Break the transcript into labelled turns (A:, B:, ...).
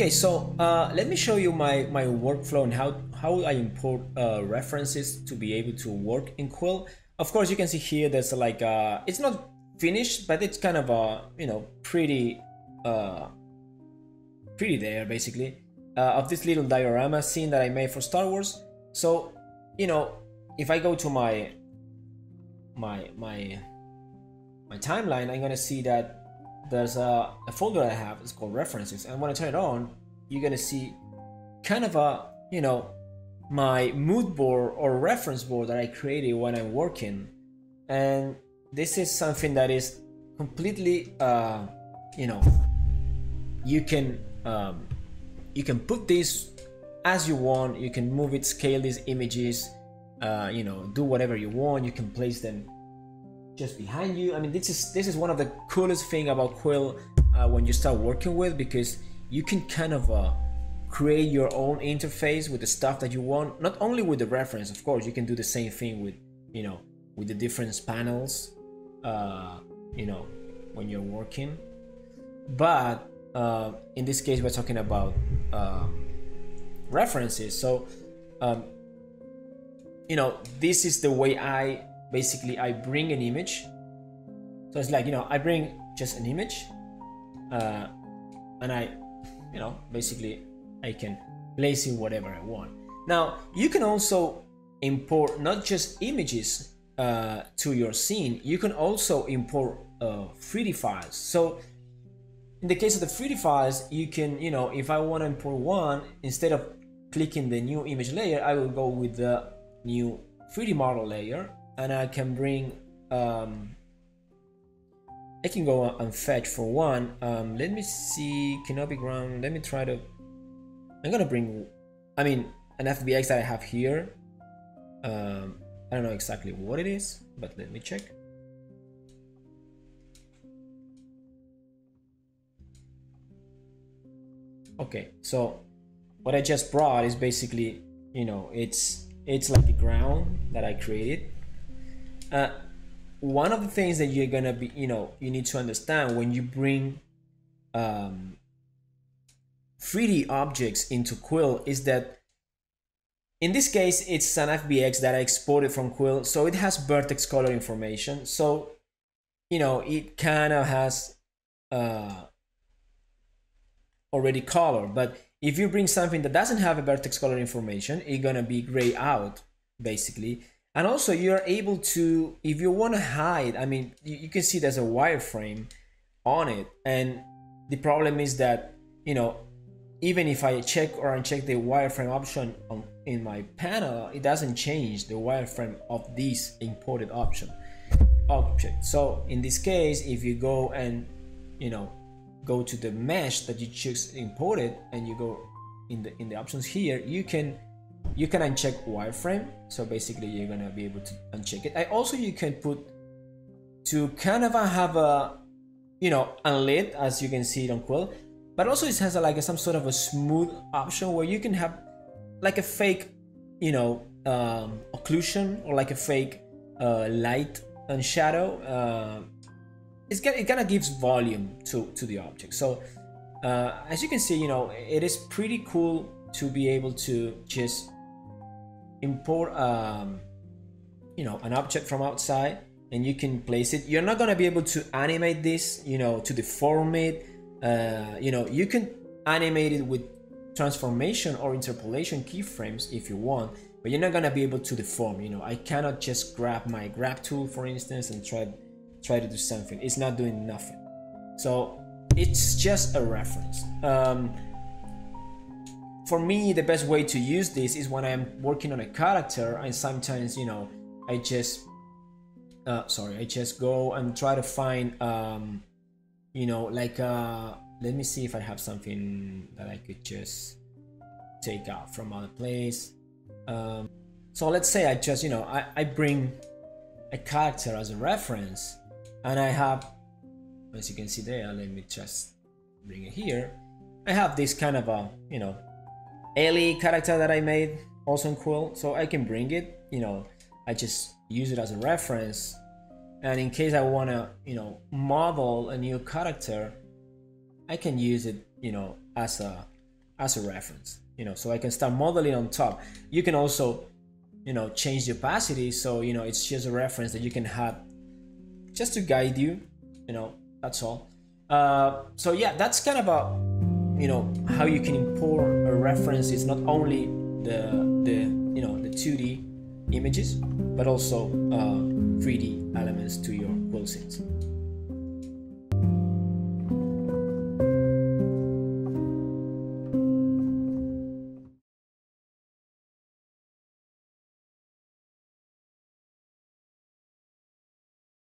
A: Okay, so uh, let me show you my, my workflow and how, how I import uh, references to be able to work in Quill. Of course, you can see here there's like, uh, it's not finished, but it's kind of a, you know, pretty, uh, pretty there basically, uh, of this little diorama scene that I made for Star Wars. So, you know, if I go to my, my, my, my timeline, I'm gonna see that there's a, a folder I have, it's called references. And when I turn it on, you're gonna see kind of a, you know, my mood board or reference board that I created when I'm working. And this is something that is completely, uh, you know, you can, um, you can put this as you want. You can move it, scale these images, uh, you know, do whatever you want. You can place them just behind you. I mean, this is this is one of the coolest thing about Quill uh, when you start working with because you can kind of uh, create your own interface with the stuff that you want. Not only with the reference, of course, you can do the same thing with you know with the different panels. Uh, you know when you're working, but uh, in this case, we're talking about uh, references. So. Um, you know, this is the way I basically I bring an image. So it's like, you know, I bring just an image uh, and I, you know, basically I can place it whatever I want. Now, you can also import not just images uh, to your scene, you can also import uh, 3D files. So in the case of the 3D files, you can, you know, if I want to import one, instead of clicking the new image layer, I will go with the new 3D model layer and I can bring um, I can go and fetch for one. Um, let me see canopy ground? Let me try to I'm gonna bring I mean an FBX that I have here. Um, I don't know exactly what it is but let me check. Okay so what I just brought is basically you know it's it's like the ground that I created uh, one of the things that you're gonna be, you know, you need to understand when you bring um, 3D objects into Quill is that in this case, it's an FBX that I exported from Quill, so it has vertex color information. So, you know, it kind of has uh, already color. But if you bring something that doesn't have a vertex color information, it's gonna be gray out, basically and also you're able to if you want to hide i mean you, you, can see there's a wireframe on it. And the problem is that you know even if i check or uncheck the wireframe option on, in my panel it doesn't change the wireframe of this imported option object. So in this case if you go and you know go to the mesh that you just imported and you go in the in the options here you can you can uncheck wireframe so basically you're gonna be able to uncheck it. I also you can put to kind of have a you know unlit as you can see it on quill but also it has a, like a, some sort of a smooth option where you can have like a fake you know um, occlusion or like a fake uh, light and shadow uh, it's it kind of gives volume to to the object. So uh, as you can see you know it is pretty cool to be able to just import um, you know an object from outside and you can place it. You're not going to be able to animate this you know to deform it. Uh, you know you can animate it with transformation or interpolation keyframes if you want but you're not going to be able to deform you know. I cannot just grab my grab tool for instance and try try to do something. It's not doing nothing. So it's just a reference. Um, for me, the best way to use this is when I'm working on a character and sometimes, you know, I just, uh, sorry, I just go and try to find, um, you know, like, uh, let me see if I have something that I could just take out from other place. Um, so let's say I just, you know, I, I bring a character as a reference and I have, as you can see there, let me just bring it here. I have this kind of a, you know, Ellie character that I made also in Quill, so I can bring it, you know, I just use it as a reference. And in case I want to, you know, model a new character, I can use it, you know, as a as a reference you know so i can start modeling on top you can also you know change the opacity so you know it's just a reference that you can have just to guide you you know that's all uh, so yeah that's kind of a you know how you can import a reference is not only the the you know the 2d images but also uh, 3d elements to your scenes